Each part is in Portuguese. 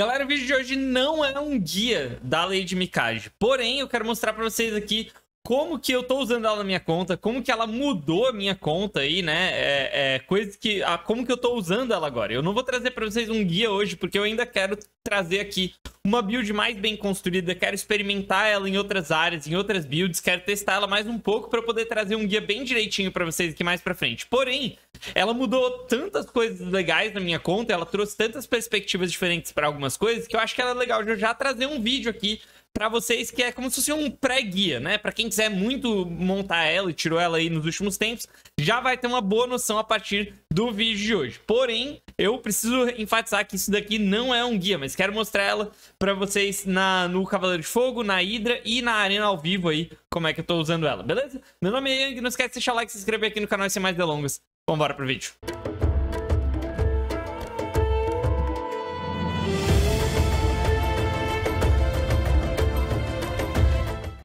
Galera, o vídeo de hoje não é um guia da Lady Mikage. Porém, eu quero mostrar pra vocês aqui como que eu tô usando ela na minha conta, como que ela mudou a minha conta aí, né? É, é coisas que. Ah, como que eu tô usando ela agora. Eu não vou trazer pra vocês um guia hoje, porque eu ainda quero trazer aqui uma build mais bem construída, quero experimentar ela em outras áreas, em outras builds, quero testar ela mais um pouco para poder trazer um guia bem direitinho para vocês aqui mais para frente. Porém, ela mudou tantas coisas legais na minha conta, ela trouxe tantas perspectivas diferentes para algumas coisas que eu acho que é legal de eu já trazer um vídeo aqui para vocês que é como se fosse um pré-guia, né? Para quem quiser muito montar ela e tirou ela aí nos últimos tempos, já vai ter uma boa noção a partir do vídeo de hoje. Porém, eu preciso enfatizar que isso daqui não é um guia, mas quero mostrar ela para vocês na, no Cavaleiro de Fogo, na Hydra e na Arena ao vivo aí, como é que eu tô usando ela, beleza? Meu nome é Yang, não esquece de deixar like, se inscrever aqui no canal e sem mais delongas. Vambora pro vídeo.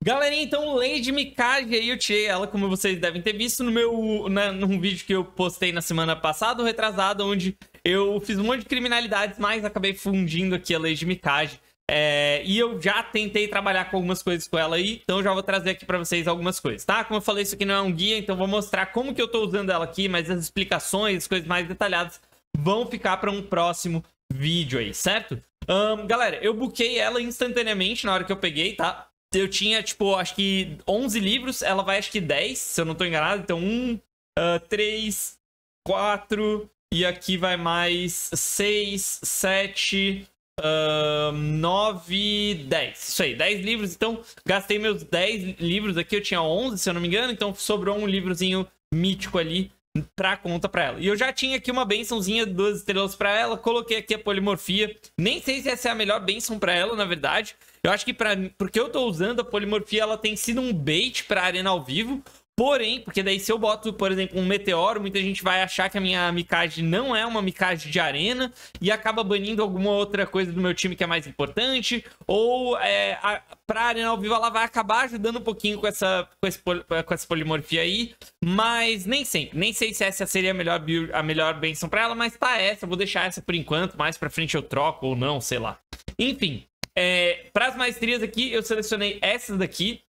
Galerinha, então, Lady Mikage aí, eu tirei ela, como vocês devem ter visto no meu, na, num vídeo que eu postei na semana passada, ou retrasada, onde eu fiz um monte de criminalidades, mas acabei fundindo aqui a Lady Mikage. É, e eu já tentei trabalhar com algumas coisas com ela aí, então já vou trazer aqui pra vocês algumas coisas, tá? Como eu falei, isso aqui não é um guia, então vou mostrar como que eu tô usando ela aqui, mas as explicações, as coisas mais detalhadas vão ficar pra um próximo vídeo aí, certo? Um, galera, eu buquei ela instantaneamente na hora que eu peguei, tá? Eu tinha, tipo, acho que 11 livros, ela vai acho que 10, se eu não tô enganado. Então, 1, 3, 4, e aqui vai mais 6, 7, 9, 10. Isso aí, 10 livros. Então, gastei meus 10 livros aqui, eu tinha 11, se eu não me engano. Então, sobrou um livrozinho mítico ali pra conta pra ela. E eu já tinha aqui uma bençãozinha, duas estrelas pra ela, coloquei aqui a polimorfia. Nem sei se essa é a melhor benção pra ela, na verdade. Eu acho que para porque eu tô usando a polimorfia, ela tem sido um bait pra arena ao vivo. Porém, porque daí se eu boto, por exemplo, um meteoro, muita gente vai achar que a minha Mikage não é uma Mikage de arena e acaba banindo alguma outra coisa do meu time que é mais importante. Ou é, a, pra arena ao vivo ela vai acabar ajudando um pouquinho com essa, com, esse, com essa polimorfia aí. Mas nem sempre. Nem sei se essa seria a melhor, a melhor benção pra ela, mas tá essa. Eu vou deixar essa por enquanto. Mais pra frente eu troco ou não, sei lá. Enfim, é, para as maestrias aqui, eu selecionei essas daqui.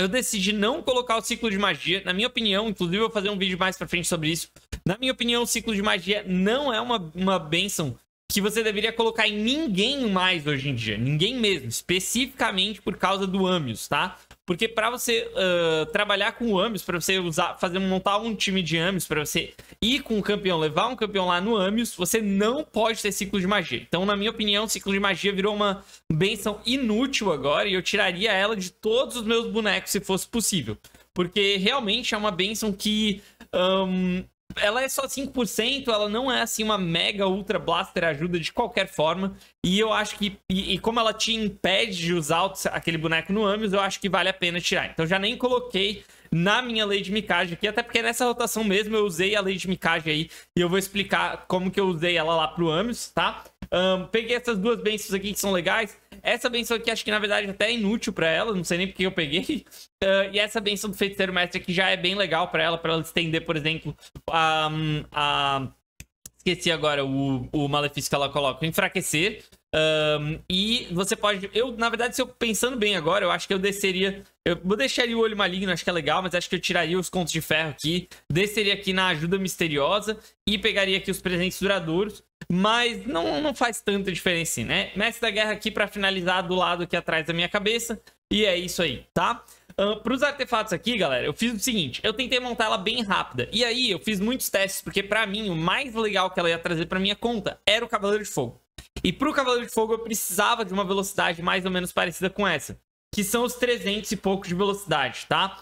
Eu decidi não colocar o ciclo de magia. Na minha opinião, inclusive eu vou fazer um vídeo mais pra frente sobre isso. Na minha opinião, o ciclo de magia não é uma, uma benção que você deveria colocar em ninguém mais hoje em dia. Ninguém mesmo. Especificamente por causa do Amius, tá? Porque para você uh, trabalhar com o Amius, para você usar, fazer montar um time de Amius, para você ir com um campeão, levar um campeão lá no Amius, você não pode ter ciclo de magia. Então, na minha opinião, o ciclo de magia virou uma benção inútil agora e eu tiraria ela de todos os meus bonecos se fosse possível. Porque realmente é uma benção que um, ela é só 5%, ela não é assim uma mega ultra blaster ajuda de qualquer forma. E eu acho que, e, e, como ela te impede de usar aquele boneco no Amius, eu acho que vale a pena tirar. Então já nem coloquei na minha Lady Mikage aqui, até porque nessa rotação mesmo eu usei a Lady Mikage aí. E eu vou explicar como que eu usei ela lá pro Amius, tá? Um, peguei essas duas bênçãos aqui que são legais. Essa benção aqui, acho que na verdade até é inútil pra ela, não sei nem porque eu peguei. Uh, e essa benção do feiticeiro mestre aqui já é bem legal pra ela, pra ela estender, por exemplo, a. a... Esqueci agora o, o malefício que ela coloca. Enfraquecer. Um, e você pode. Eu, na verdade, se eu pensando bem agora, eu acho que eu desceria. Eu vou deixar ali o olho maligno, acho que é legal, mas acho que eu tiraria os contos de ferro aqui. Desceria aqui na ajuda misteriosa e pegaria aqui os presentes duradouros. Mas não, não faz tanta diferença, né? Mestre da guerra aqui para finalizar do lado aqui atrás da minha cabeça. E é isso aí, tá? Uh, para os artefatos aqui, galera, eu fiz o seguinte, eu tentei montar ela bem rápida. E aí, eu fiz muitos testes, porque para mim, o mais legal que ela ia trazer para minha conta era o Cavaleiro de Fogo. E para o Cavaleiro de Fogo, eu precisava de uma velocidade mais ou menos parecida com essa. Que são os 300 e pouco de velocidade, tá?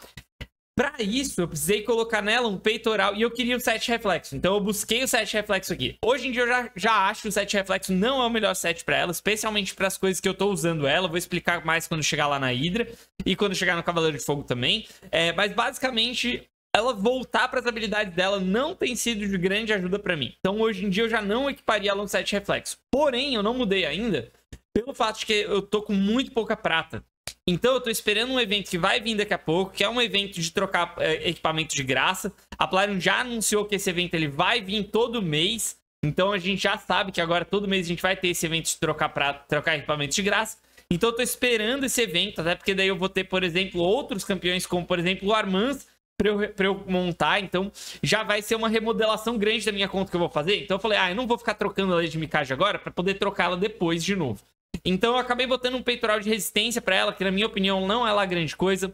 Para isso, eu precisei colocar nela um peitoral e eu queria o 7 reflexo. Então eu busquei o 7 reflexo aqui. Hoje em dia eu já, já acho que o 7 reflexo não é o melhor set para ela, especialmente para as coisas que eu tô usando ela. Vou explicar mais quando chegar lá na Hydra e quando chegar no Cavaleiro de Fogo também. É, mas basicamente, ela voltar para as habilidades dela não tem sido de grande ajuda para mim. Então hoje em dia eu já não equiparia no 7 reflexo. Porém, eu não mudei ainda pelo fato de que eu tô com muito pouca prata. Então eu tô esperando um evento que vai vir daqui a pouco, que é um evento de trocar é, equipamento de graça. A Plarium já anunciou que esse evento ele vai vir todo mês. Então a gente já sabe que agora todo mês a gente vai ter esse evento de trocar para trocar equipamentos de graça. Então eu tô esperando esse evento, até porque daí eu vou ter, por exemplo, outros campeões, como por exemplo o Armans, pra eu, pra eu montar. Então já vai ser uma remodelação grande da minha conta que eu vou fazer. Então eu falei, ah, eu não vou ficar trocando a Lady Mikage agora para poder trocá-la depois de novo. Então eu acabei botando um peitoral de resistência para ela, que na minha opinião não é lá grande coisa.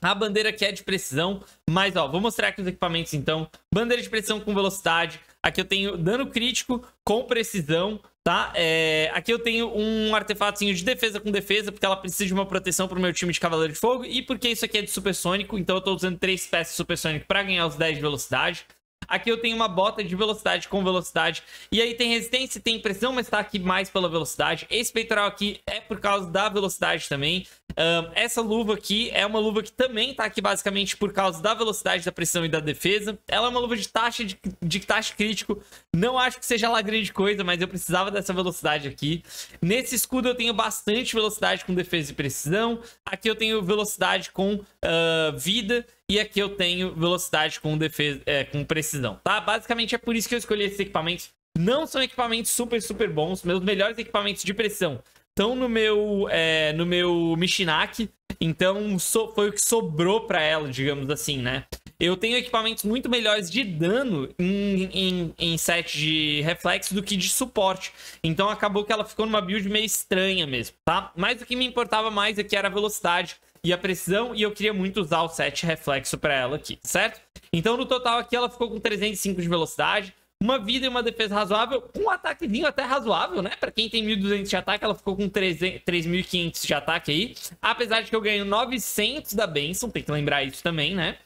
A bandeira aqui é de precisão, mas ó, vou mostrar aqui os equipamentos então. Bandeira de precisão com velocidade. Aqui eu tenho dano crítico com precisão, tá? É... Aqui eu tenho um artefatozinho de defesa com defesa, porque ela precisa de uma proteção pro meu time de Cavaleiro de Fogo. E porque isso aqui é de supersônico, então eu tô usando três peças supersônico para ganhar os 10 de velocidade. Aqui eu tenho uma bota de velocidade com velocidade. E aí tem resistência, tem pressão, mas tá aqui mais pela velocidade. Esse peitoral aqui é por causa da velocidade também. Um, essa luva aqui é uma luva que também tá aqui basicamente por causa da velocidade, da pressão e da defesa. Ela é uma luva de taxa de, de taxa crítico. Não acho que seja lá grande coisa, mas eu precisava dessa velocidade aqui. Nesse escudo eu tenho bastante velocidade com defesa e precisão. Aqui eu tenho velocidade com uh, vida. E aqui eu tenho velocidade com, defesa, é, com precisão, tá? Basicamente é por isso que eu escolhi esses equipamentos. Não são equipamentos super, super bons. Meus melhores equipamentos de pressão estão no meu, é, no meu Mishinak. Então so, foi o que sobrou para ela, digamos assim, né? Eu tenho equipamentos muito melhores de dano em, em, em set de reflexo do que de suporte. Então acabou que ela ficou numa build meio estranha mesmo, tá? Mas o que me importava mais aqui era a velocidade e a precisão, e eu queria muito usar o set reflexo para ela aqui, certo? Então, no total aqui, ela ficou com 305 de velocidade, uma vida e uma defesa razoável, um ataquezinho até razoável, né? Para quem tem 1.200 de ataque, ela ficou com 3.500 de ataque aí. Apesar de que eu ganho 900 da benção, tem que lembrar isso também, né?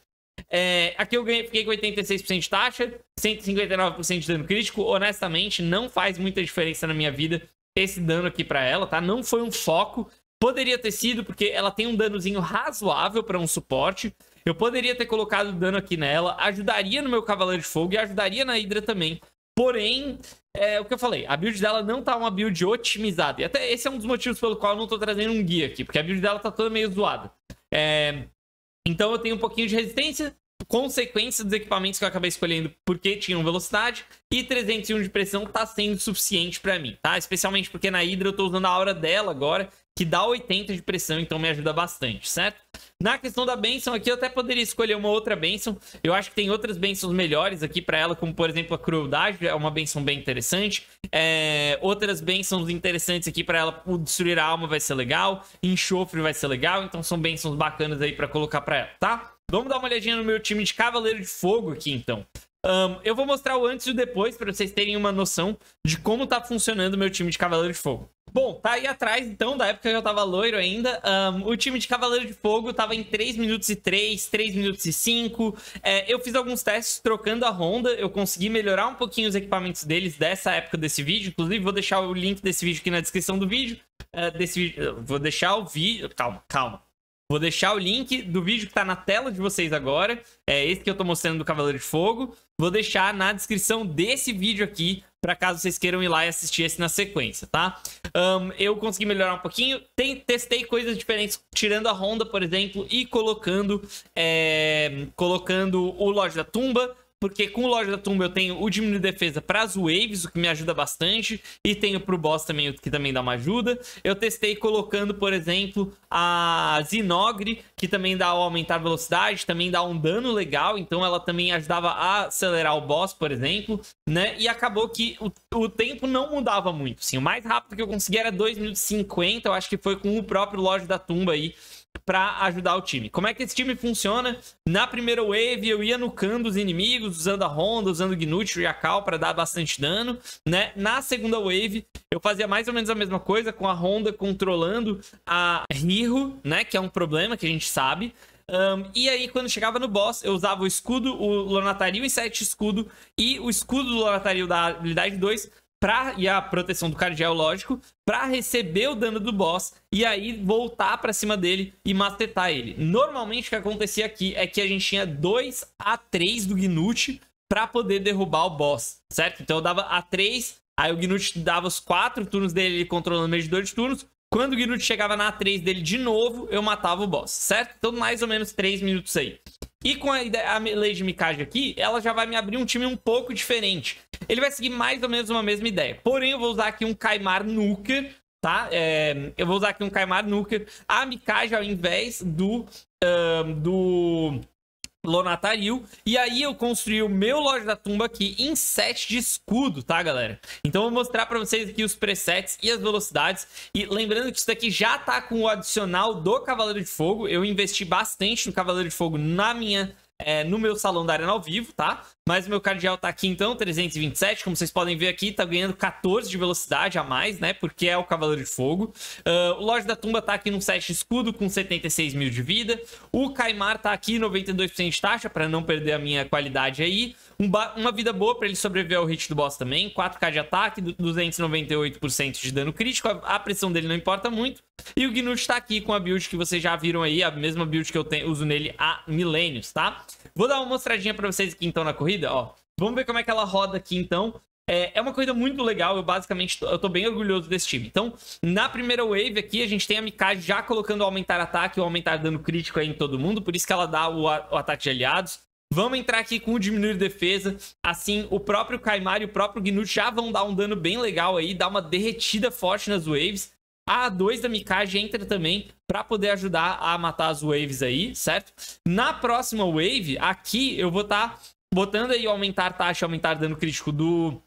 É, aqui eu ganhei, fiquei com 86% de taxa, 159% de dano crítico. Honestamente, não faz muita diferença na minha vida esse dano aqui para ela, tá? Não foi um foco. Poderia ter sido, porque ela tem um danozinho razoável para um suporte. Eu poderia ter colocado dano aqui nela, ajudaria no meu Cavaleiro de Fogo e ajudaria na Hydra também. Porém, é o que eu falei, a build dela não tá uma build otimizada. E até esse é um dos motivos pelo qual eu não tô trazendo um guia aqui, porque a build dela tá toda meio zoada. É... Então eu tenho um pouquinho de resistência, consequência dos equipamentos que eu acabei escolhendo porque tinham velocidade e 301 de pressão tá sendo suficiente para mim, tá? Especialmente porque na Hydra eu tô usando a aura dela agora que dá 80 de pressão, então me ajuda bastante, certo? Na questão da benção aqui, eu até poderia escolher uma outra benção. Eu acho que tem outras bênçãos melhores aqui para ela, como por exemplo a crueldade, é uma benção bem interessante. É... Outras bênçãos interessantes aqui para ela, o destruir a alma vai ser legal, enxofre vai ser legal, então são bênçãos bacanas aí para colocar para ela, tá? Vamos dar uma olhadinha no meu time de Cavaleiro de Fogo aqui, então. Um, eu vou mostrar o antes e o depois para vocês terem uma noção de como tá funcionando o meu time de Cavaleiro de Fogo. Bom, tá aí atrás, então, da época que eu tava loiro ainda. Um, o time de Cavaleiro de Fogo tava em 3 minutos e 3, 3 minutos e 5. É, eu fiz alguns testes trocando a Honda. Eu consegui melhorar um pouquinho os equipamentos deles dessa época desse vídeo. Inclusive, vou deixar o link desse vídeo aqui na descrição do vídeo. Uh, desse vídeo. Vou deixar o vídeo. Calma, calma. Vou deixar o link do vídeo que tá na tela de vocês agora. É esse que eu tô mostrando do Cavaleiro de Fogo. Vou deixar na descrição desse vídeo aqui, para caso vocês queiram ir lá e assistir esse na sequência, tá? Um, eu consegui melhorar um pouquinho. Tem, testei coisas diferentes, tirando a Honda, por exemplo, e colocando, é, colocando o Loja da Tumba porque com o Loja da Tumba eu tenho o diminuir defesa para as waves, o que me ajuda bastante, e tenho pro boss também, o que também dá uma ajuda. Eu testei colocando, por exemplo, a Zinogre, que também dá aumentar velocidade, também dá um dano legal, então ela também ajudava a acelerar o boss, por exemplo, né? E acabou que o, o tempo não mudava muito, assim, o mais rápido que eu consegui era 2 minutos e 50, eu acho que foi com o próprio Loja da Tumba aí, para ajudar o time. Como é que esse time funciona? Na primeira wave eu ia nucando os inimigos, usando a Honda, usando o Gnut e a Cal para dar bastante dano, né? Na segunda wave eu fazia mais ou menos a mesma coisa com a Honda controlando a Hiro, né? Que é um problema que a gente sabe. Um, e aí, quando chegava no boss, eu usava o escudo, o Lonatario em 7 escudo e o escudo do Lonatario da habilidade 2 pra, e a proteção do cardial, lógico, para receber o dano do boss e aí voltar para cima dele e macetar ele. Normalmente o que acontecia aqui é que a gente tinha 2 a 3 do Gnut para poder derrubar o boss, certo? Então eu dava a 3, aí o Gnut dava os 4 turnos dele controlando o medidor de turnos. Quando o Gnut chegava na 3 dele de novo, eu matava o boss, certo? Então mais ou menos 3 minutos aí. E com a, a Lady Mikage aqui, ela já vai me abrir um time um pouco diferente. Ele vai seguir mais ou menos uma mesma ideia. Porém, eu vou usar aqui um Kaimar Nuker, tá? É, eu vou usar aqui um Kaimar Nuker. A Mikage, ao invés do... Do Lonataril. E aí eu construí o meu Loja da Tumba aqui em set de escudo, tá, galera? Então eu vou mostrar pra vocês aqui os presets e as velocidades. E lembrando que isso daqui já tá com o adicional do Cavaleiro de Fogo. Eu investi bastante no Cavaleiro de Fogo na minha é, no meu salão da Arena ao vivo, tá? Mas meu cardeal tá aqui então, 327, como vocês podem ver aqui, tá ganhando 14 de velocidade a mais, né? Porque é o Cavaleiro de Fogo. Uh, o Loja da Tumba tá aqui num set escudo com 76 mil de vida. O Kaimar tá aqui 92% de taxa, para não perder a minha qualidade aí. Um uma vida boa para ele sobreviver ao hit do boss também. 4k de ataque, 298% de dano crítico. A, pressão dele não importa muito. E o Gnut tá aqui com a build que vocês já viram aí, a mesma build que eu uso nele há milênios, tá? Vou dar uma mostradinha para vocês aqui então na corrida, ó. Vamos ver como é que ela roda aqui então. É, é uma corrida muito legal, eu basicamente eu tô bem orgulhoso desse time. Então, na primeira wave aqui, a gente tem a Mikage já colocando o aumentar ataque o aumentar dano crítico aí em todo mundo, por isso que ela dá o, o ataque de aliados. Vamos entrar aqui com o diminuir defesa. Assim, o próprio Kaimar e o próprio Gnut já vão dar um dano bem legal aí, dar uma derretida forte nas waves. A A2 da Mikage entra também para poder ajudar a matar as waves aí, certo? Na próxima wave, aqui eu vou estar tá botando aí aumentar taxa, aumentar dano crítico do,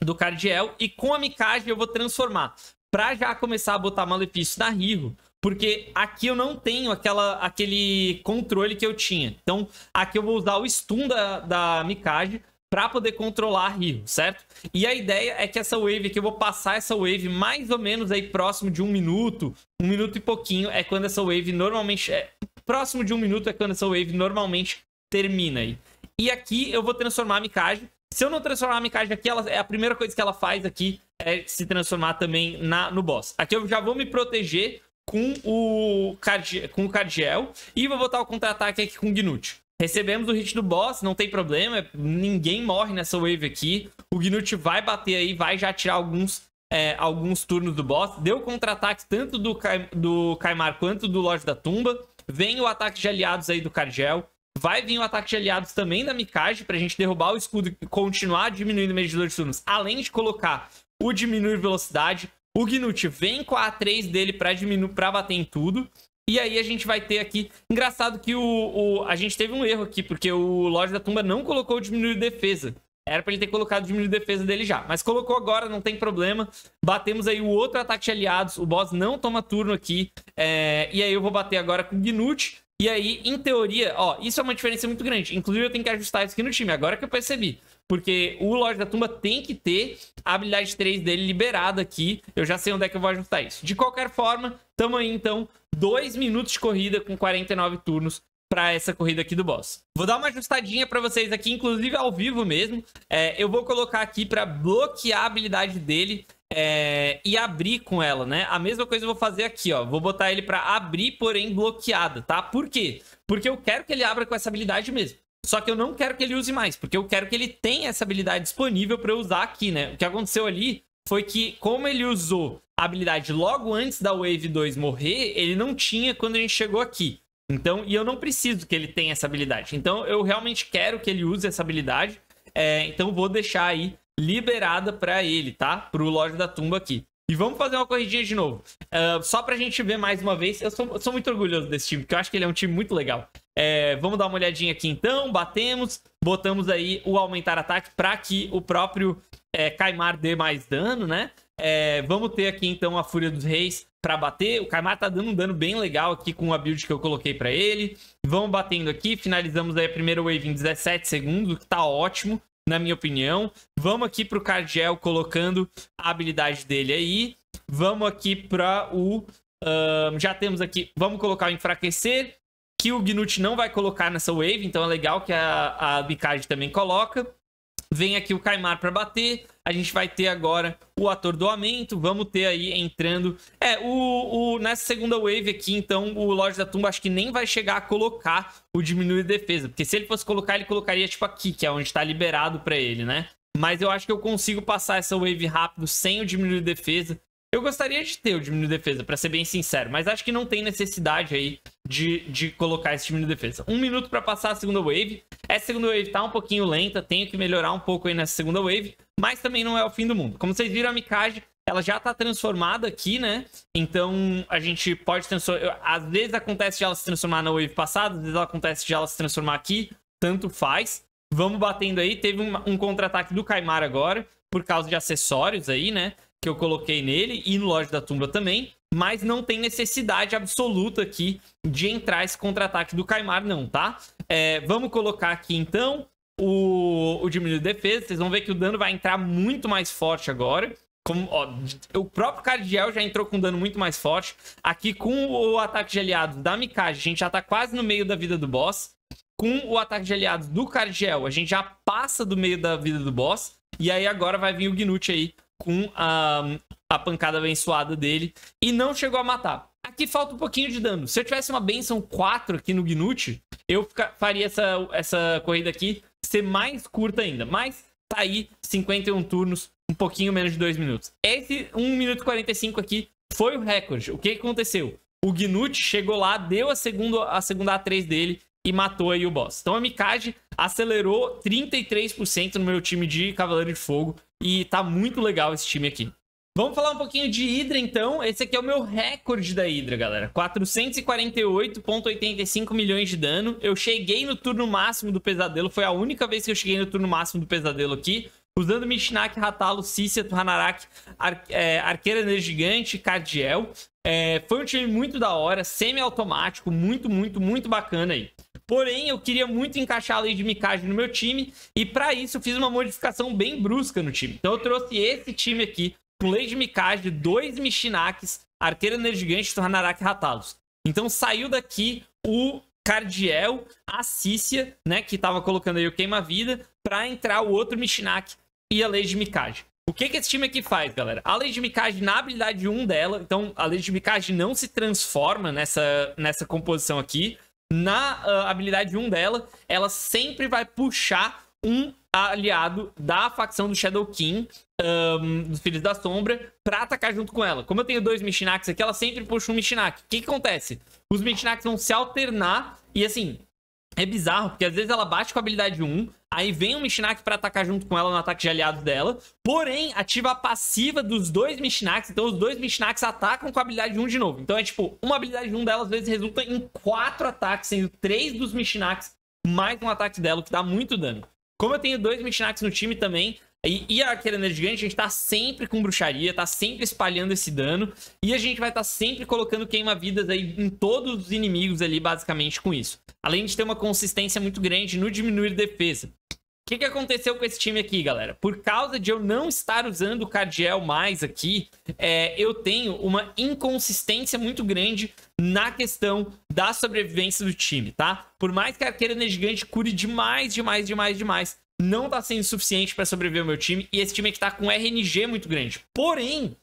do Cardiel. E com a Mikage eu vou transformar. Pra já começar a botar malefício na Rio. Porque aqui eu não tenho aquela, aquele controle que eu tinha. Então, aqui eu vou usar o stun da, da Mikage para poder controlar a Rio, certo? E a ideia é que essa wave aqui, eu vou passar essa wave mais ou menos aí próximo de um minuto, um minuto e pouquinho, é quando essa wave normalmente... É, próximo de um minuto é quando essa wave normalmente termina aí. E aqui eu vou transformar a Mikage. Se eu não transformar a Mikage aqui, ela, é a primeira coisa que ela faz aqui é se transformar também na, no boss. Aqui eu já vou me proteger com o, Card, com o Cardiel e vou botar o contra-ataque aqui com o Gnut. Recebemos o hit do boss, não tem problema, ninguém morre nessa wave aqui. O Gnut vai bater aí, vai já tirar alguns, é, alguns turnos do boss. Deu contra-ataque tanto do, do Kaimar quanto do Lorde da Tumba. Vem o ataque de aliados aí do Cardiel. Vai vir o ataque de aliados também da Mikage pra gente derrubar o escudo e continuar diminuindo o medidor de turnos. Além de colocar o diminuir velocidade. O Gnut vem com a A3 dele pra, diminuir, pra bater em tudo. E aí a gente vai ter aqui... Engraçado que o, o, a gente teve um erro aqui, porque o Loja da Tumba não colocou o diminuir defesa. Era pra ele ter colocado o diminuir defesa dele já. Mas colocou agora, não tem problema. Batemos aí o outro ataque de aliados. O boss não toma turno aqui. É... E aí eu vou bater agora com o Gnut. E aí, em teoria, ó, isso é uma diferença muito grande. Inclusive, eu tenho que ajustar isso aqui no time, agora que eu percebi. Porque o Loja da Tumba tem que ter a habilidade 3 dele liberada aqui. Eu já sei onde é que eu vou ajustar isso. De qualquer forma, tamo aí, então, 2 minutos de corrida com 49 turnos para essa corrida aqui do boss. Vou dar uma ajustadinha para vocês aqui, inclusive ao vivo mesmo. É, eu vou colocar aqui para bloquear a habilidade dele é, e abrir com ela, né? A mesma coisa eu vou fazer aqui, ó. Vou botar ele para abrir, porém bloqueada, tá? Por quê? Porque eu quero que ele abra com essa habilidade mesmo. Só que eu não quero que ele use mais, porque eu quero que ele tenha essa habilidade disponível para eu usar aqui, né? O que aconteceu ali foi que, como ele usou a habilidade logo antes da Wave 2 morrer, ele não tinha quando a gente chegou aqui. Então, e eu não preciso que ele tenha essa habilidade. Então, eu realmente quero que ele use essa habilidade. É, então, vou deixar aí liberada para ele, tá? Pro Loja da Tumba aqui. E vamos fazer uma corridinha de novo. Uh, só pra gente ver mais uma vez. Eu sou, sou, muito orgulhoso desse time, porque eu acho que ele é um time muito legal. É, vamos dar uma olhadinha aqui então. Batemos. Botamos aí o aumentar ataque para que o próprio é, Kaimar dê mais dano, né? É, vamos ter aqui então a Fúria dos Reis para bater. O Kaimar tá dando um dano bem legal aqui com a build que eu coloquei para ele. Vamos batendo aqui. Finalizamos aí a primeira wave em 17 segundos, que tá ótimo na minha opinião. Vamos aqui para o Cardiel colocando a habilidade dele aí. Vamos aqui para o... Já temos aqui... Vamos colocar o Enfraquecer, que o Gnut não vai colocar nessa wave, então é legal que a, a Bicard também coloca. Vem aqui o Kaimar para bater. A gente vai ter agora o atordoamento. Vamos ter aí entrando... É, o, o, nessa segunda wave aqui, então, o Loja da Tumba acho que nem vai chegar a colocar o diminuir defesa. Porque se ele fosse colocar, ele colocaria, tipo, aqui, que é onde está liberado para ele, né? Mas eu acho que eu consigo passar essa wave rápido sem o diminuir defesa. Eu gostaria de ter o diminuir defesa, para ser bem sincero. Mas acho que não tem necessidade aí de, de colocar esse de defesa. Um minuto para passar a segunda wave. Essa segunda wave tá um pouquinho lenta, tenho que melhorar um pouco aí nessa segunda wave, mas também não é o fim do mundo. Como vocês viram, a Mikage, ela já tá transformada aqui, né? Então a gente pode transformar. Às vezes acontece de ela se transformar na wave passada, às vezes acontece de ela se transformar aqui, tanto faz. Vamos batendo aí. Teve um, um contra-ataque do Kaimar agora, por causa de acessórios aí, né? Que eu coloquei nele e no Loja da Tumba também mas não tem necessidade absoluta aqui de entrar esse contra-ataque do Kaimar, não, tá? É, vamos colocar aqui, então, o, o diminuir de defesa. Vocês vão ver que o dano vai entrar muito mais forte agora. Como, ó, o próprio Cardiel já entrou com dano muito mais forte. Aqui com o ataque de aliados da Mikage, a gente já tá quase no meio da vida do boss. Com o ataque de aliados do Cardiel, a gente já passa do meio da vida do boss. E aí agora vai vir o Gnut aí com a, a pancada abençoada dele e não chegou a matar. Aqui falta um pouquinho de dano. Se eu tivesse uma benção 4 aqui no Gnut, eu faria essa, essa corrida aqui ser mais curta ainda. Mas tá aí 51 turnos, um pouquinho menos de 2 minutos. Esse 1 minuto e 45 aqui foi o recorde. O que aconteceu? O Gnut chegou lá, deu a segunda, a segunda A3 dele e matou aí o boss. Então a Mikage acelerou 33% no meu time de Cavaleiro de Fogo e tá muito legal esse time aqui. Vamos falar um pouquinho de Hydra, então. Esse aqui é o meu recorde da Hydra, galera. 448,85 milhões de dano. Eu cheguei no turno máximo do Pesadelo. Foi a única vez que eu cheguei no turno máximo do Pesadelo aqui. Usando Mishinak, Ratalo, Cícia, Hanarak, Ar é, Arqueira Energigante, Cardiel. É, foi um time muito da hora, semi-automático, muito, muito, muito bacana aí. Porém, eu queria muito encaixar a Lei de Mikage no meu time, e para isso eu fiz uma modificação bem brusca no time. Então eu trouxe esse time aqui, com Lei de Mikage, dois Mishinakis, Arqueiro Energigante e Hanarak Ratalos. Então saiu daqui o Cardiel, a Cícia, né, que tava colocando aí o Queima-Vida, pra entrar o outro Mishinak e a Lei de Mikage. O que, que esse time aqui faz, galera? A Lei de na habilidade 1 dela, então a Lei de não se transforma nessa, nessa composição aqui, na uh, habilidade 1 dela, ela sempre vai puxar um aliado da facção do Shadow King, um, dos Filhos da Sombra, pra atacar junto com ela. Como eu tenho dois Mishinaks aqui, ela sempre puxa um Mishinak. O que, que acontece? Os Mishinaks vão se alternar e assim, é bizarro, porque às vezes ela bate com a habilidade 1, aí vem um Mishinak pra atacar junto com ela no ataque de aliados dela, porém ativa a passiva dos dois Mishinaks, então os dois Mishinaks atacam com a habilidade 1 de novo. Então é tipo, uma habilidade 1 dela às vezes resulta em quatro ataques, sendo três dos Mishinaks mais um ataque dela, que dá muito dano. Como eu tenho dois Mishinaks no time também, e, e a arqueira energigante, a gente tá sempre com bruxaria, tá sempre espalhando esse dano. E a gente vai estar tá sempre colocando queima-vidas aí em todos os inimigos ali, basicamente, com isso. Além de ter uma consistência muito grande no diminuir defesa. O que, que aconteceu com esse time aqui, galera? Por causa de eu não estar usando o Cardiel mais aqui, é, eu tenho uma inconsistência muito grande na questão da sobrevivência do time, tá? Por mais que a arqueira gigante cure demais, demais, demais, demais, não tá sendo suficiente para sobreviver o meu time. E esse time aqui tá com RNG muito grande. Porém,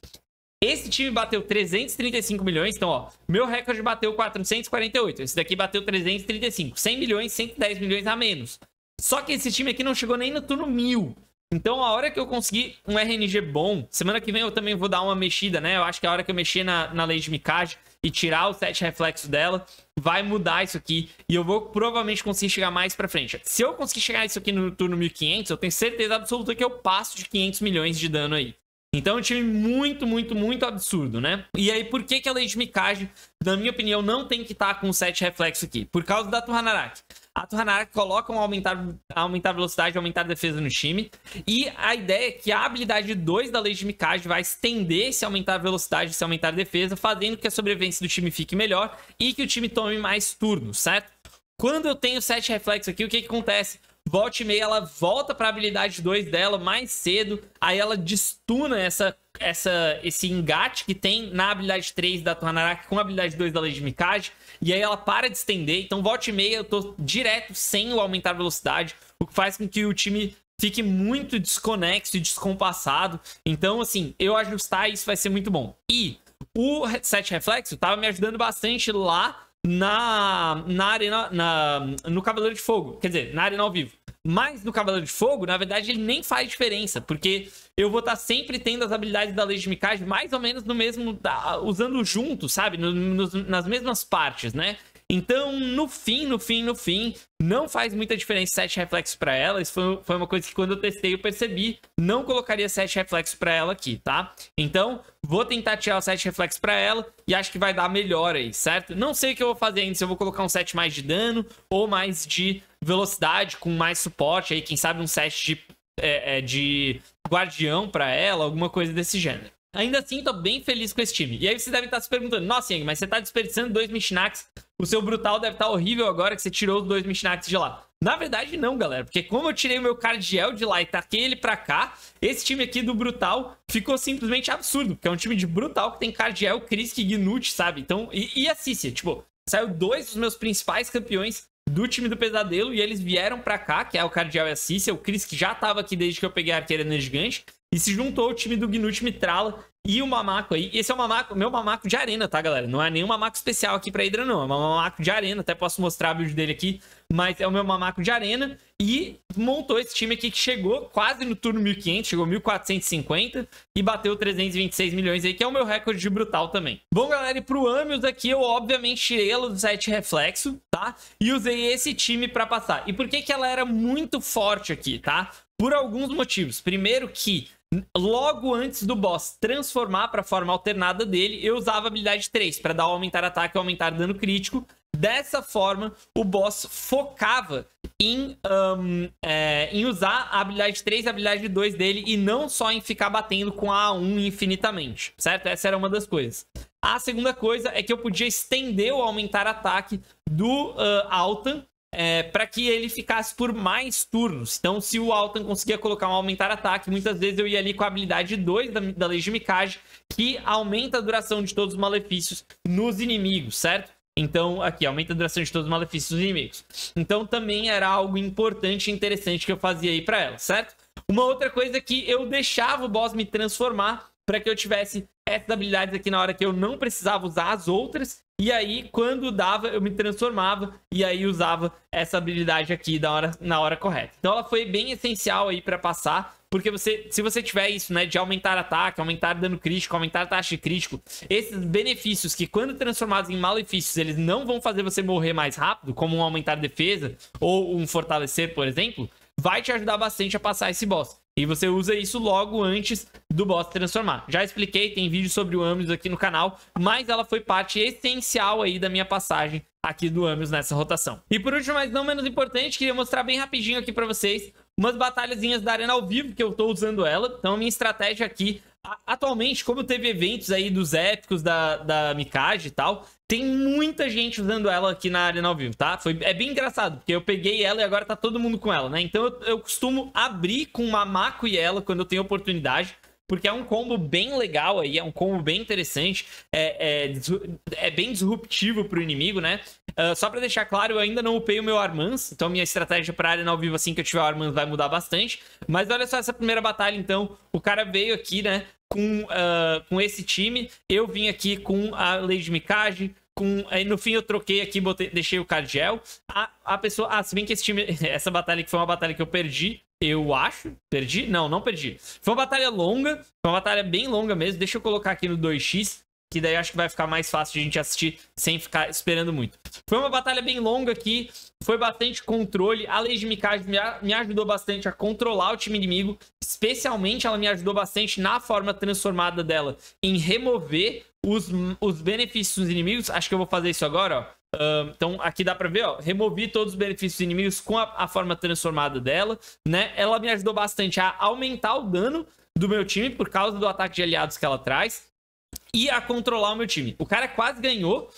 esse time bateu 335 milhões, então, ó, meu recorde bateu 448. Esse daqui bateu 335. 100 milhões, 110 milhões a menos. Só que esse time aqui não chegou nem no turno 1000. Então, a hora que eu conseguir um RNG bom, semana que vem eu também vou dar uma mexida, né? Eu acho que a hora que eu mexer na, na lei Mikage e tirar o set reflexo dela, vai mudar isso aqui. E eu vou provavelmente conseguir chegar mais pra frente. Se eu conseguir chegar isso aqui no turno 1500, eu tenho certeza absoluta que eu passo de 500 milhões de dano aí. Então é um time muito, muito, muito absurdo, né? E aí, por que, que a de Mikage, na minha opinião, não tem que estar tá com o set reflexo aqui? Por causa da Tuhanarak a Tornarak coloca um aumentar, aumentar velocidade aumentar defesa no time. E a ideia é que a habilidade 2 da Lei de Mikage vai estender esse aumentar velocidade esse aumentar defesa, fazendo que a sobrevivência do time fique melhor e que o time tome mais turnos, certo? Quando eu tenho 7 reflexos aqui, o que, que acontece? Volte e meia, ela volta para a habilidade 2 dela mais cedo, aí ela destuna essa essa, esse engate que tem na habilidade 3 da Tornaraki com a habilidade 2 da Lady Mikage. E aí ela para de estender. Então, volta e meia, eu tô direto sem o aumentar a velocidade. O que faz com que o time fique muito desconexo e descompassado. Então, assim, eu ajustar isso vai ser muito bom. E o set reflexo tava me ajudando bastante lá na, na arena, na, no Cavaleiro de Fogo. Quer dizer, na arena ao vivo. Mas no Cavaleiro de Fogo, na verdade, ele nem faz diferença, porque eu vou estar tá sempre tendo as habilidades da Lei de Mikage mais ou menos no mesmo. usando junto, sabe? No, no, nas mesmas partes, né? Então, no fim, no fim, no fim, não faz muita diferença 7 reflexos para ela. Isso foi, foi uma coisa que quando eu testei eu percebi. Não colocaria 7 reflexos para ela aqui, tá? Então, vou tentar tirar o 7 reflexos para ela e acho que vai dar melhor aí, certo? Não sei o que eu vou fazer ainda, se eu vou colocar um 7 mais de dano ou mais de velocidade, com mais suporte aí, quem sabe um 7 de, é, é, de guardião para ela, alguma coisa desse gênero. Ainda assim, tô bem feliz com esse time. E aí você deve estar se perguntando, nossa, Yang, mas você tá desperdiçando dois Michinax. O seu Brutal deve estar horrível agora que você tirou os dois Michinax de lá. Na verdade, não, galera. Porque como eu tirei o meu Cardiel de lá e taquei ele pra cá, esse time aqui do Brutal ficou simplesmente absurdo. Porque é um time de Brutal que tem Cardiel, Krisk e Gnut, sabe? Então, e, e a Cícia, tipo, saiu dois dos meus principais campeões do time do Pesadelo e eles vieram pra cá, que é o Cardiel e a Cícia. O Krisk já tava aqui desde que eu peguei a Arqueira Gigante. E se juntou o time do Gnut Mitrala e o Mamaco aí. Esse é o Mamaco, meu Mamaco de arena, tá, galera? Não é nenhum Mamaco especial aqui pra Hydra, não. É um Mamaco de arena. Até posso mostrar o vídeo dele aqui. Mas é o meu Mamaco de arena. E montou esse time aqui que chegou quase no turno 1500. Chegou 1450 e bateu 326 milhões aí, que é o meu recorde de brutal também. Bom, galera, e pro Amius aqui eu obviamente tirei ela do set reflexo, tá? E usei esse time pra passar. E por que que ela era muito forte aqui, tá? Por alguns motivos. Primeiro que Logo antes do boss transformar para a forma alternada dele, eu usava a habilidade 3 para dar aumentar ataque e aumentar dano crítico. Dessa forma, o boss focava em, um, é, em usar a habilidade 3 e a habilidade 2 dele e não só em ficar batendo com a A1 infinitamente, certo? Essa era uma das coisas. A segunda coisa é que eu podia estender o aumentar ataque do uh, Altan é, para que ele ficasse por mais turnos. Então, se o Altan conseguia colocar um aumentar ataque, muitas vezes eu ia ali com a habilidade 2 da, da Lei de Mikage, que aumenta a duração de todos os malefícios nos inimigos, certo? Então, aqui, aumenta a duração de todos os malefícios dos inimigos. Então, também era algo importante e interessante que eu fazia aí para ela, certo? Uma outra coisa é que eu deixava o boss me transformar para que eu tivesse essas habilidades aqui na hora que eu não precisava usar as outras e aí, quando dava, eu me transformava e aí usava essa habilidade aqui da hora, na hora correta. Então ela foi bem essencial aí para passar, porque você, se você tiver isso, né, de aumentar ataque, aumentar dano crítico, aumentar taxa de crítico, esses benefícios que quando transformados em malefícios, eles não vão fazer você morrer mais rápido, como um aumentar defesa ou um fortalecer, por exemplo, vai te ajudar bastante a passar esse boss. E você usa isso logo antes do boss transformar. Já expliquei, tem vídeo sobre o Amius aqui no canal, mas ela foi parte essencial aí da minha passagem aqui do Amius nessa rotação. E por último, mas não menos importante, queria mostrar bem rapidinho aqui pra vocês umas batalhazinhas da Arena ao vivo, que eu tô usando ela. Então, minha estratégia aqui atualmente, como teve eventos aí dos épicos da, da Mikage e tal, tem muita gente usando ela aqui na Arena ao vivo, tá? Foi, é bem engraçado, porque eu peguei ela e agora tá todo mundo com ela, né? Então eu, eu costumo abrir com uma e ela quando eu tenho oportunidade porque é um combo bem legal aí, é um combo bem interessante, é, é, é bem disruptivo pro inimigo, né? Uh, só para deixar claro, eu ainda não upei o meu Armans, então minha estratégia pra área ao vivo assim que eu tiver o Armans vai mudar bastante. Mas olha só essa primeira batalha, então, o cara veio aqui, né, com, uh, com esse time, eu vim aqui com a Lady Mikage, com, aí no fim eu troquei aqui, botei, deixei o Cardiel. A, a pessoa. Ah, se bem que esse time. Essa batalha que foi uma batalha que eu perdi. Eu acho. Perdi? Não, não perdi. Foi uma batalha longa. Foi uma batalha bem longa mesmo. Deixa eu colocar aqui no 2x. Que daí acho que vai ficar mais fácil de a gente assistir sem ficar esperando muito. Foi uma batalha bem longa aqui. Foi bastante controle. A Lei de Mikage me, ajudou bastante a controlar o time inimigo. Especialmente ela me ajudou bastante na forma transformada dela em remover os, os benefícios dos inimigos. Acho que eu vou fazer isso agora, ó. Uh, então aqui dá pra ver, ó, removi todos os benefícios inimigos com a, a, forma transformada dela, né? Ela me ajudou bastante a aumentar o dano do meu time por causa do ataque de aliados que ela traz e a controlar o meu time. O cara quase ganhou,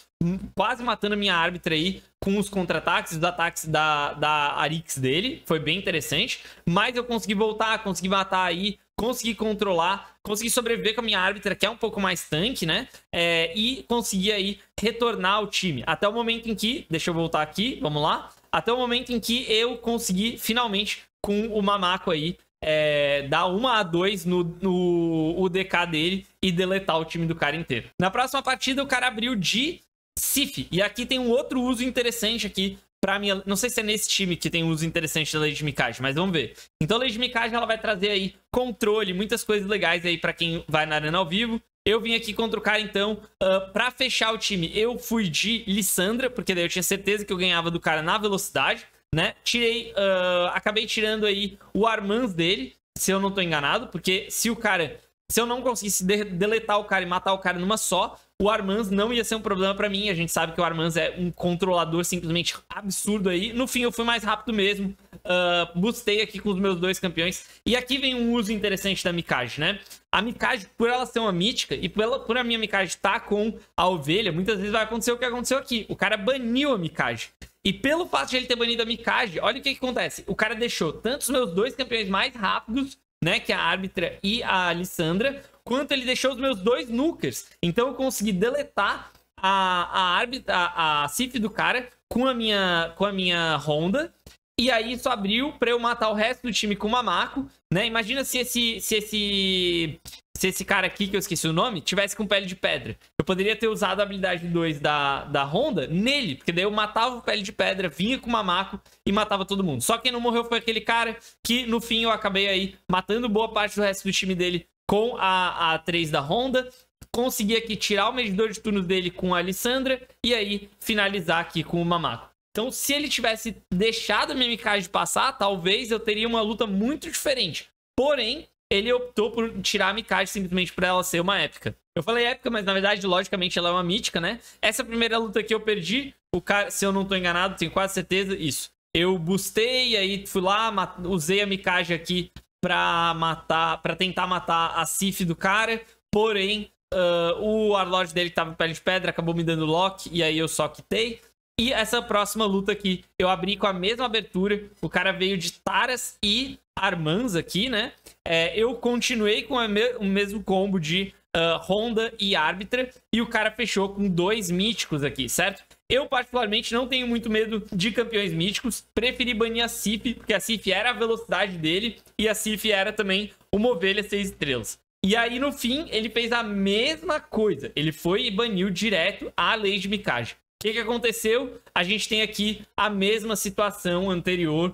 quase matando a minha árbitra aí com os contra-ataques, os ataques da, da Arix dele. Foi bem interessante. Mas eu consegui voltar, consegui matar aí, consegui controlar, consegui sobreviver com a minha árbitra, que é um pouco mais tanque, né? É, e consegui aí retornar ao time. Até o momento em que. Deixa eu voltar aqui, vamos lá. Até o momento em que eu consegui finalmente com o Mamaco aí é, dar uma a 2 no, no UDK dele e deletar o time do cara inteiro. Na próxima partida, o cara abriu de Sif. E aqui tem um outro uso interessante aqui pra mim. Não sei se é nesse time que tem uso interessante da Lei de Mikage, mas vamos ver. Então, a Lei de Mikage, ela vai trazer aí controle, muitas coisas legais aí para quem vai na arena ao vivo. Eu vim aqui contra o cara, então, uh, pra fechar o time, eu fui de Lissandra, porque daí eu tinha certeza que eu ganhava do cara na velocidade, né? Tirei, uh, acabei tirando aí o Armans dele, se eu não tô enganado, porque se o cara se eu não conseguisse de deletar o cara e matar o cara numa só, o Armans não ia ser um problema para mim. A gente sabe que o Armans é um controlador simplesmente absurdo aí. No fim, eu fui mais rápido mesmo. Uh, boostei aqui com os meus dois campeões. E aqui vem um uso interessante da Mikage, né? A Mikage, por ela ser uma mítica e por, ela, por a minha Mikage estar tá com a ovelha, muitas vezes vai acontecer o que aconteceu aqui. O cara baniu a Mikage. E pelo fato de ele ter banido a Mikage, olha o que, que acontece. O cara deixou tanto os meus dois campeões mais rápidos né? Que é a árbitra e a Alessandra. Quanto ele deixou os meus dois nukers. Então eu consegui deletar a, a árbitra, a, a Cif do cara com a minha, com a minha Honda. E aí isso abriu para eu matar o resto do time com o Mamaco, né? Imagina se esse, se esse se esse cara aqui, que eu esqueci o nome, tivesse com pele de pedra. Eu poderia ter usado a habilidade 2 da, da Honda nele, porque daí eu matava o pele de pedra, vinha com o Mamaco e matava todo mundo. Só quem não morreu foi aquele cara que, no fim, eu acabei aí matando boa parte do resto do time dele com a, a 3 da Honda. Consegui aqui tirar o medidor de turnos dele com a Alessandra e aí finalizar aqui com o Mamaco. Então, se ele tivesse deixado a de passar, talvez eu teria uma luta muito diferente. Porém, ele optou por tirar a Mikage simplesmente pra ela ser uma épica. Eu falei épica, mas na verdade, logicamente, ela é uma mítica, né? Essa primeira luta que eu perdi, o cara, se eu não tô enganado, tenho quase certeza, isso. Eu boostei, aí fui lá, usei a Mikage aqui pra matar, para tentar matar a Sif do cara, porém, uh, o Warlord dele tava em pele de pedra acabou me dando lock, e aí eu só quitei. E essa próxima luta aqui, eu abri com a mesma abertura, o cara veio de Taras e Armans aqui, né? É, eu continuei com me o mesmo combo de uh, Honda e Arbitra. E o cara fechou com dois míticos aqui, certo? Eu, particularmente, não tenho muito medo de campeões míticos. Preferi banir a Sif, porque a Sif era a velocidade dele. E a Sif era também uma ovelha 6 estrelas. E aí, no fim, ele fez a mesma coisa. Ele foi e baniu direto a Lei de Mikage. O que, que aconteceu? A gente tem aqui a mesma situação anterior.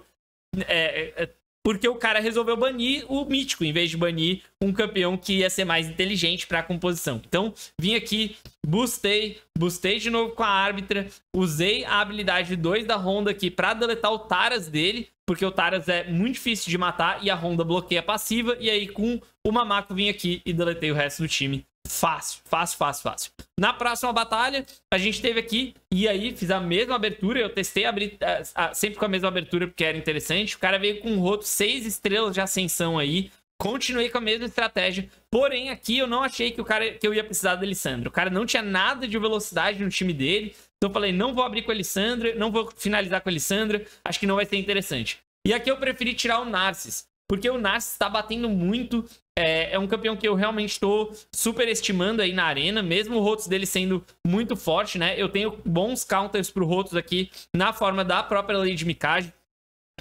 É, é, porque o cara resolveu banir o mítico, em vez de banir um campeão que ia ser mais inteligente para a composição. Então, vim aqui, boostei, boostei de novo com a árbitra, usei a habilidade 2 da Honda aqui para deletar o Taras dele, porque o Taras é muito difícil de matar e a Honda bloqueia a passiva, e aí com o Mamaco vim aqui e deletei o resto do time Fácil, fácil, fácil, fácil. Na próxima batalha, a gente teve aqui, e aí fiz a mesma abertura. Eu testei abrir uh, sempre com a mesma abertura porque era interessante. O cara veio com um roto 6 estrelas de ascensão aí. Continuei com a mesma estratégia. Porém, aqui eu não achei que o cara que eu ia precisar do Alessandro. O cara não tinha nada de velocidade no time dele. Então eu falei, não vou abrir com a Alessandra, não vou finalizar com a Alessandra. Acho que não vai ser interessante. E aqui eu preferi tirar o Narcis. Porque o Narcis está batendo muito é, é um campeão que eu realmente estou superestimando aí na arena, mesmo o Rotos dele sendo muito forte, né? Eu tenho bons counters pro Rotos aqui na forma da própria Lady Mikage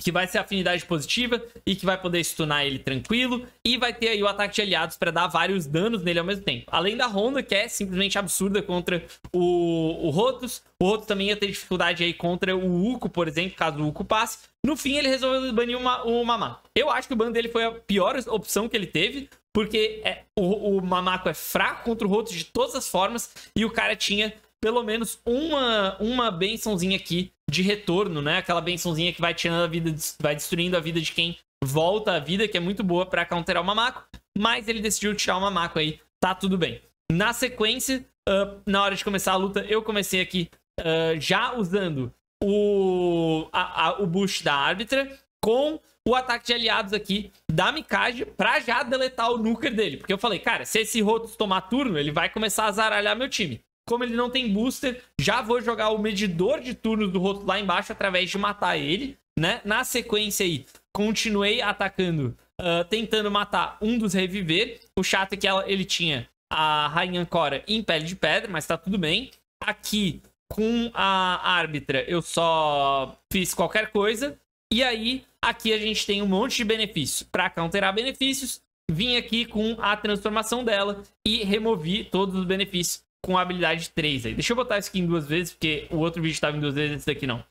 que vai ser afinidade positiva e que vai poder stunar ele tranquilo. E vai ter aí o ataque de aliados para dar vários danos nele ao mesmo tempo. Além da Honda, que é simplesmente absurda contra o, o Rotos. O Rotos também ia ter dificuldade aí contra o Uko, por exemplo, caso o Uko passe. No fim, ele resolveu banir uma, o Mamá. Eu acho que o ban dele foi a pior opção que ele teve. Porque é, o, o Mamaco é fraco contra o Rotos de todas as formas. E o cara tinha pelo menos uma, uma bençãozinha aqui de retorno, né? Aquela bençãozinha que vai tirando a vida, vai destruindo a vida de quem volta a vida, que é muito boa para counterar o Mamaco. Mas ele decidiu tirar o Mamaco aí, tá tudo bem. Na sequência, uh, na hora de começar a luta, eu comecei aqui uh, já usando o, a, a, o boost da árbitra com o ataque de aliados aqui da Mikage pra já deletar o nuker dele. Porque eu falei, cara, se esse Rotos tomar turno, ele vai começar a zaralhar meu time. Como ele não tem booster, já vou jogar o medidor de turnos do Roto lá embaixo através de matar ele, né? Na sequência aí, continuei atacando, uh, tentando matar um dos reviver. O chato é que ela, ele tinha a Rainha Cora em pele de pedra, mas tá tudo bem. Aqui, com a árbitra, eu só fiz qualquer coisa. E aí, aqui a gente tem um monte de benefícios. Para counterar benefícios, vim aqui com a transformação dela e removi todos os benefícios com a habilidade 3 aí. Deixa eu botar isso aqui em duas vezes, porque o outro vídeo estava em duas vezes, esse daqui não.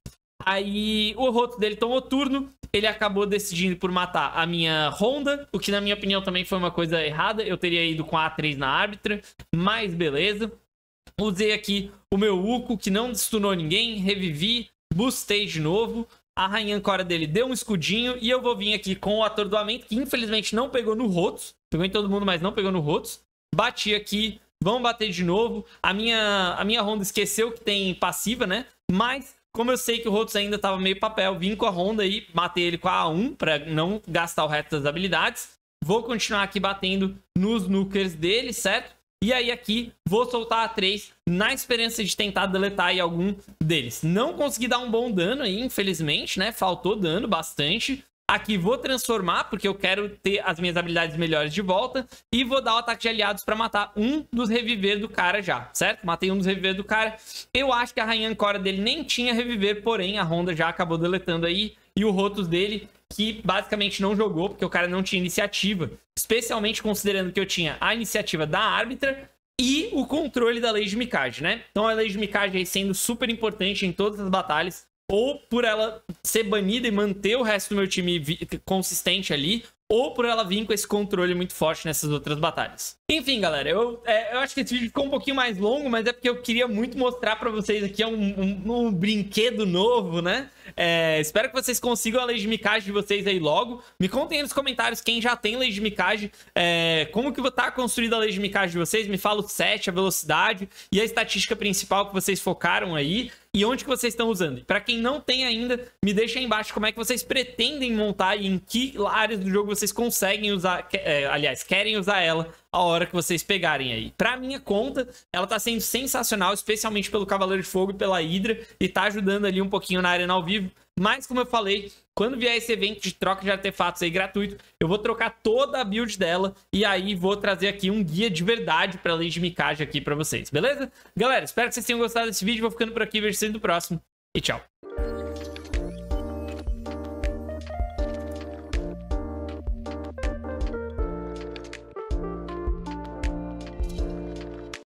Aí o roto dele tomou turno, ele acabou decidindo por matar a minha Honda, o que na minha opinião também foi uma coisa errada. Eu teria ido com a A3 na árbitra, mas beleza. Usei aqui o meu Uco, que não stunou ninguém, revivi, boostei de novo. A rainha Ancora dele deu um escudinho e eu vou vir aqui com o atordoamento, que infelizmente não pegou no Rotos. Pegou em todo mundo, mas não pegou no Rotos. Bati aqui, vamos bater de novo. A minha, a minha Honda esqueceu que tem passiva, né? Mas como eu sei que o Rotos ainda tava meio papel, vim com a Honda aí, matei ele com a A1 para não gastar o resto das habilidades. Vou continuar aqui batendo nos nukers dele, certo? E aí aqui vou soltar a 3 na esperança de tentar deletar aí algum deles. Não consegui dar um bom dano aí, infelizmente, né? Faltou dano bastante. Aqui vou transformar, porque eu quero ter as minhas habilidades melhores de volta. E vou dar o ataque de aliados para matar um dos reviver do cara já, certo? Matei um dos reviver do cara. Eu acho que a Rainha Ancora dele nem tinha reviver, porém a Honda já acabou deletando aí. E o Rotos dele que basicamente não jogou, porque o cara não tinha iniciativa. Especialmente considerando que eu tinha a iniciativa da árbitra e o controle da lei de Mikage, né? Então a lei de Mikage aí sendo super importante em todas as batalhas, ou por ela ser banida e manter o resto do meu time consistente ali, ou por ela vir com esse controle muito forte nessas outras batalhas. Enfim, galera, eu, é, eu acho que esse vídeo ficou um pouquinho mais longo, mas é porque eu queria muito mostrar pra vocês aqui um, um, um brinquedo novo, né? É, espero que vocês consigam a lei de de vocês aí logo. Me contem aí nos comentários quem já tem lei de é, como que tá construída a lei de de vocês, me fala o set, a velocidade e a estatística principal que vocês focaram aí e onde que vocês estão usando. Para quem não tem ainda, me deixa aí embaixo como é que vocês pretendem montar e em que áreas do jogo vocês conseguem usar, é, aliás, querem usar ela a hora que vocês pegarem aí. Pra minha conta, ela tá sendo sensacional, especialmente pelo Cavaleiro de Fogo e pela Hydra, e tá ajudando ali um pouquinho na arena ao vivo. Mas, como eu falei, quando vier esse evento de troca de artefatos aí gratuito, eu vou trocar toda a build dela e aí vou trazer aqui um guia de verdade pra Lei de aqui pra vocês, beleza? Galera, espero que vocês tenham gostado desse vídeo, vou ficando por aqui, vejo vocês no próximo e tchau.